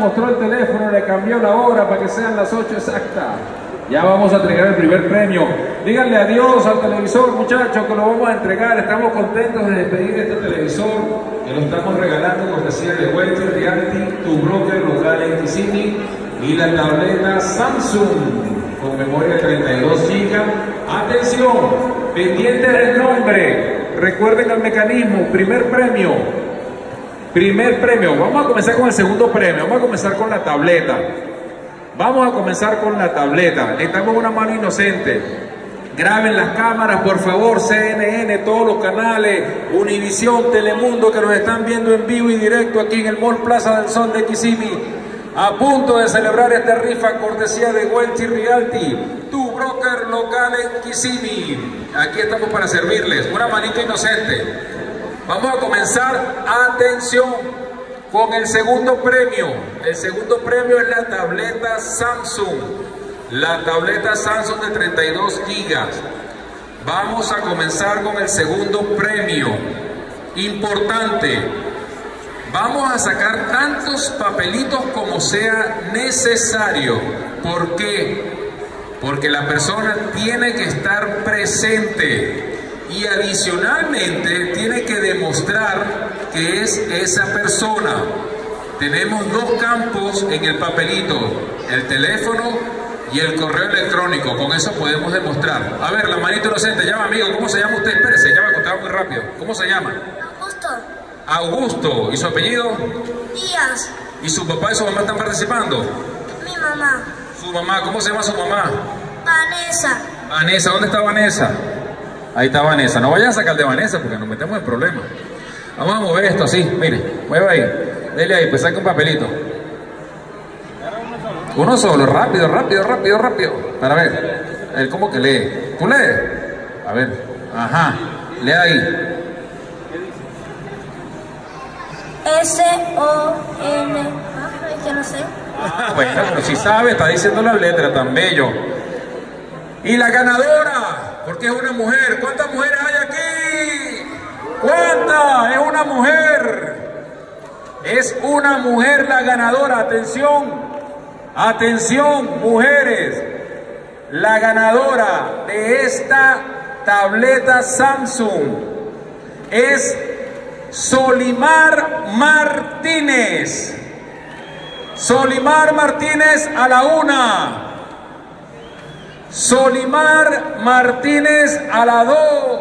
mostró el teléfono, le cambió la hora para que sean las 8 exactas. Ya vamos a entregar el primer premio. Díganle adiós al televisor, muchachos, que lo vamos a entregar. Estamos contentos de despedir este televisor que lo estamos regalando cortesía de Wealthy Reality, tu broker local en Kissimmee y la tableta Samsung con memoria de 32 GB. Atención, pendiente del nombre. Recuerden el mecanismo. Primer premio. Primer premio. Vamos a comenzar con el segundo premio. Vamos a comenzar con la tableta. Vamos a comenzar con la tableta. Necesitamos una mano inocente. Graben las cámaras, por favor, CNN, todos los canales, Univisión, Telemundo, que nos están viendo en vivo y directo aquí en el Mall Plaza del Sol de Kissimmee. A punto de celebrar esta rifa cortesía de Wealthy Realty, tu broker local en Kissimmee. Aquí estamos para servirles. Una manito inocente. Vamos a comenzar. Atención con el segundo premio. El segundo premio es la tableta Samsung. La tableta Samsung de 32 gigas. Vamos a comenzar con el segundo premio. Importante. Vamos a sacar tantos papelitos como sea necesario. ¿Por qué? Porque la persona tiene que estar presente y adicionalmente tiene que demostrar que es esa persona. Tenemos dos campos en el papelito, el teléfono y el correo electrónico. Con eso podemos demostrar. A ver, la manito inocente, llama amigo, ¿cómo se llama usted? Espérese, ya me contaba muy rápido. ¿Cómo se llama? Augusto. Augusto. ¿Y su apellido? Díaz. ¿Y su papá y su mamá están participando? Mi mamá. Su mamá, ¿cómo se llama su mamá? Vanessa. Vanessa, ¿dónde está Vanessa? Ahí está Vanessa. No vayan a sacar de Vanessa porque nos metemos en problemas. Vamos a mover esto así, mire, mueva ahí. Dele ahí, pues saca un papelito. Uno solo, rápido, rápido, rápido, rápido. Para ver. Él como que lee. ¿Tú lees? A ver. Ajá. Lee ahí. S-O-N. Ah, que no sé. Bueno, pero si sabe, está diciendo las letras tan bello. Y la ganadora, porque es una mujer. ¿Cuántas mujeres hay aquí? ¿Cuántas? Es una mujer. Es una mujer la ganadora. Atención. Atención, mujeres. La ganadora de esta tableta Samsung es Solimar Martínez. Solimar Martínez a la una. Solimar Martínez a la dos.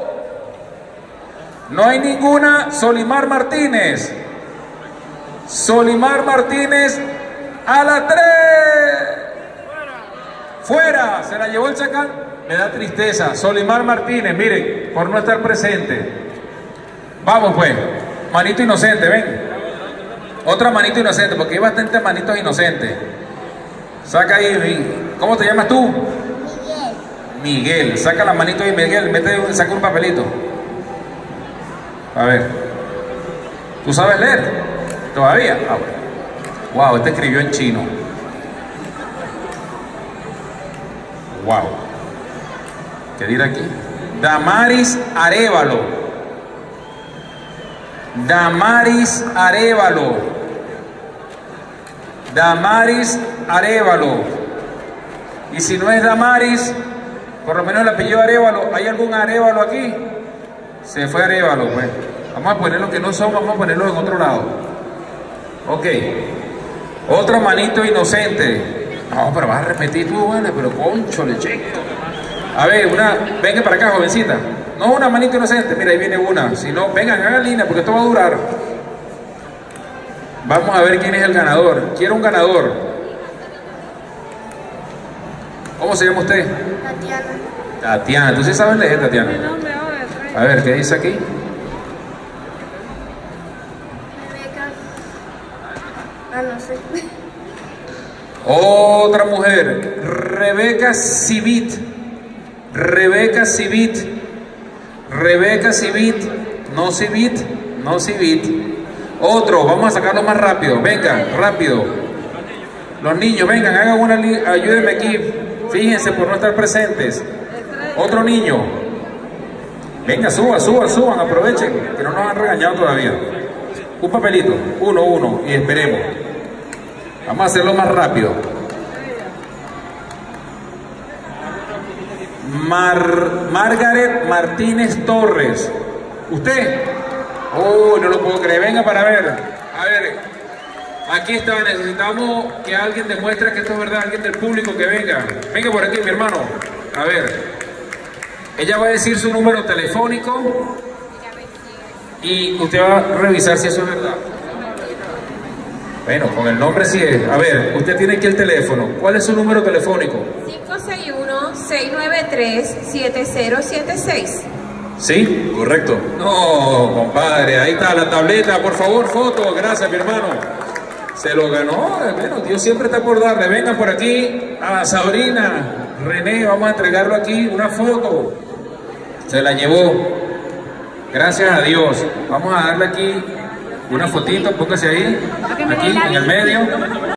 No hay ninguna Solimar Martínez. Solimar Martínez a la tres. Fuera. Se la llevó el chacal. Me da tristeza. Solimar Martínez, miren, por no estar presente. Vamos pues. Manito inocente, ven. Otra manito inocente, porque hay bastantes manitos inocentes. Saca ahí. ¿Cómo te llamas tú? Miguel. Saca la manito ahí, Miguel. Mete, saca un papelito. A ver. ¿Tú sabes leer? ¿Todavía? Ah. Wow, este escribió en chino. Wow. ¿Qué dirá aquí? Damaris Arevalo. Damaris Arevalo. Damaris Arevalo. Y si no es Damaris, por lo menos el apellido Arevalo, ¿hay algún Arevalo aquí? Se fue Arevalo, pues. Vamos a poner lo que no son, vamos a ponerlo en otro lado. Ok. Otro manito inocente. No, pero vas a repetir tú, bueno, pero concho, leche. A ver, una, venga para acá, jovencita. No una manito inocente, mira, ahí viene una. Si no, vengan, hagan línea, porque esto va a durar. Vamos a ver quién es el ganador. Quiero un ganador. ¿Cómo se llama usted? Tatiana. Tatiana. ¿Tú sí sabes leer, Tatiana? A ver, ¿qué dice aquí? Rebeca. Ah, no sé. Otra mujer, Rebeca Civit. Rebeca Civit. Rebeca Civit. No Civit, no Civit. Otro, vamos a sacarlo más rápido. Venga, rápido. Los niños, vengan, hagan una ayúdenme aquí. Fíjense por no estar presentes. Otro niño. Venga, suban, suban, suban, aprovechen, que no nos han regañado todavía. Un papelito, uno, uno, y esperemos. Vamos a hacerlo más rápido. Mar, Margaret Martínez Torres. ¿Usted? Oh, no lo puedo creer. Venga para ver. A ver. Aquí está. Necesitamos que alguien demuestre que esto es verdad. Alguien del público que venga. Venga por aquí, mi hermano. A ver. Ella va a decir su número telefónico. Y usted va a revisar si eso es verdad. Bueno, con el nombre sí es. A ver, usted tiene aquí el teléfono. ¿Cuál es su número telefónico? 561-693-7076. ¿Sí? Correcto. No, compadre, ahí está la tableta. Por favor, foto. Gracias, mi hermano. Se lo ganó. Bueno, Dios siempre está por darle. Vengan por aquí a Sabrina, René, vamos a entregarlo aquí. Una foto. Se la llevó. Gracias a Dios. Vamos a darle aquí una fotito, póngase ahí, aquí en el medio.